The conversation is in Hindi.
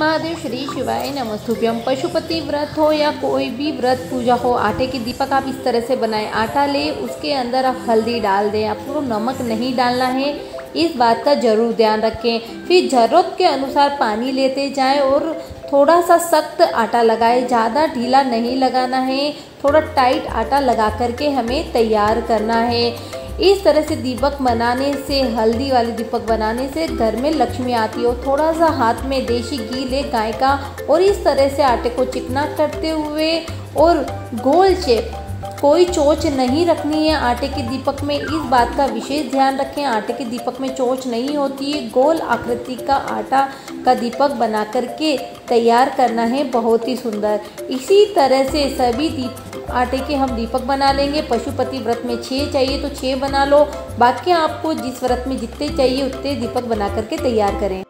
महादेव श्री शिवाय नमस्तुभ्यम पशुपति व्रत हो या कोई भी व्रत पूजा हो, आटे की दीपक आप इस तरह से बनाएँ। आटा ले, उसके अंदर आप हल्दी डाल दें। आपको नमक नहीं डालना है, इस बात का ज़रूर ध्यान रखें। फिर ज़रूरत के अनुसार पानी लेते जाएँ और थोड़ा सा सख्त आटा लगाएँ। ज़्यादा ढीला नहीं लगाना है, थोड़ा टाइट आटा लगा करके हमें तैयार करना है। इस तरह से दीपक बनाने से, हल्दी वाली दीपक बनाने से घर में लक्ष्मी आती हो थोड़ा सा हाथ में देसी घी ले गाय का और इस तरह से आटे को चिकना करते हुए और गोल शेप, कोई चोच नहीं रखनी है आटे के दीपक में। इस बात का विशेष ध्यान रखें, आटे के दीपक में चोच नहीं होती है। गोल आकृति का आटा का दीपक बना करके तैयार करना है, बहुत ही सुंदर। इसी तरह से सभी दीप आटे के हम दीपक बना लेंगे। पशुपति व्रत में छः चाहिए तो छः बना लो। बाकी आपको जिस व्रत में जितने चाहिए उतने दीपक बना करके तैयार करें।